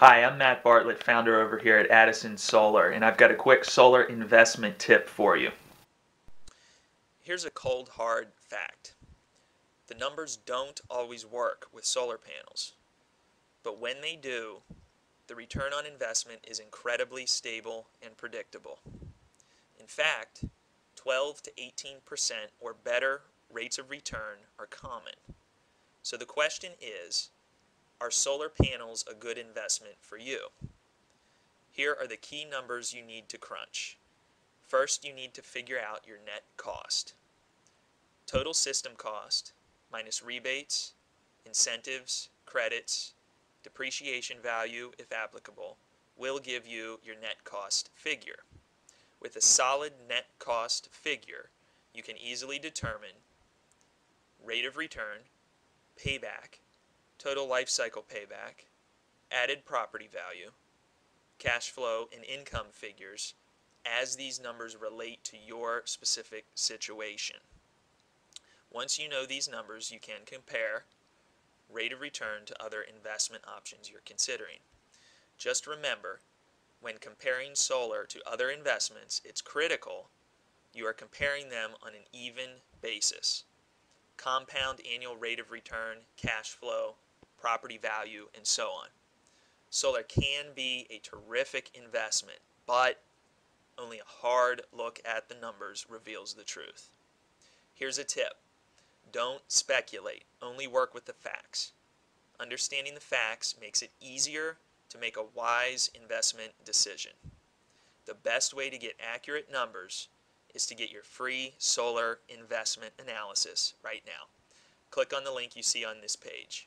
Hi, I'm Matt Bartlett, founder over here at AtisSun Solar, and I've got a quick solar investment tip for you. Here's a cold, hard fact. The numbers don't always work with solar panels, but when they do, the return on investment is incredibly stable and predictable. In fact, 12 to 18% or better rates of return are common. So the question is, are solar panels a good investment for you? Here are the key numbers you need to crunch. First, you need to figure out your net cost. Total system cost minus rebates, incentives, credits, depreciation value if applicable, will give you your net cost figure. With a solid net cost figure, you can easily determine rate of return, payback, total life cycle payback, added property value, cash flow, and income figures as these numbers relate to your specific situation. Once you know these numbers, you can compare rate of return to other investment options you're considering. Just remember, when comparing solar to other investments, it's critical you are comparing them on an even basis. Compound annual rate of return, cash flow, property value, and so on. Solar can be a terrific investment, but only a hard look at the numbers reveals the truth. Here's a tip. Don't speculate, only work with the facts. Understanding the facts makes it easier to make a wise investment decision. The best way to get accurate numbers is to get your free solar investment analysis right now. Click on the link you see on this page.